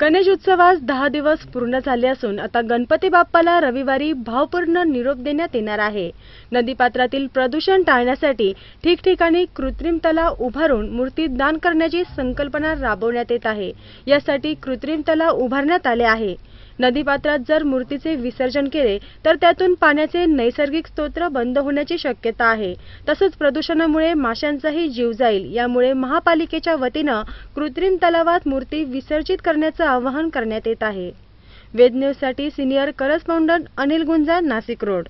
गणेश उत्सवास दहा दिवस पूर्ण झाले असून आता गणपती बाप्पाला रविवारी भावपूर्ण निरोप देण्यात येणार आहे. नदीपात्रातील प्रदूषण टाळण्यासाठी ठिकठिकाणी कृत्रिम तलाव उभारून मूर्ती दान करण्याची संकल्पना राबवण्यात येत आहे. यासाठी कृत्रिम तलाव उभारण्यात आले आहे. नदीपात्रात जर मूर्तीचे विसर्जन केले तर त्यातून पाण्याचे नैसर्गिक स्तोत्र बंद होण्याची शक्यता आहे. तसंच प्रदूषणामुळे माशांचाही जीव जाईल. यामुळे महापालिकेच्या वतीनं कृत्रिम तलावात मूर्ती विसर्जित करण्याचं आवाहन करण्यात येत आहे. वेद न्यूजसाठी senior correspondent Anil Gunja Nashik Road.